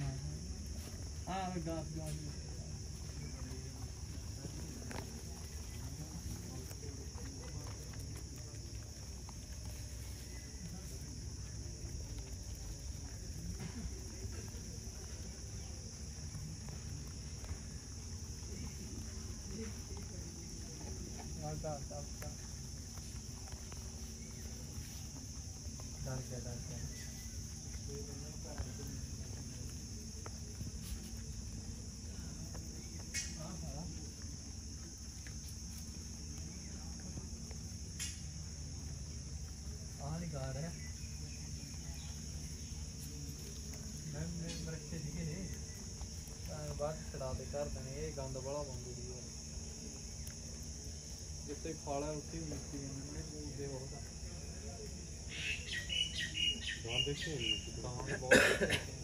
Ah, gas, gas. डाल डाल डाल डाल के डाल के कार है। बाद चढ़ा दे कर देने ये गंद बड़ा बंद हुई हाँ, है जिससे खाला उठी मिलती है मैंने बहुत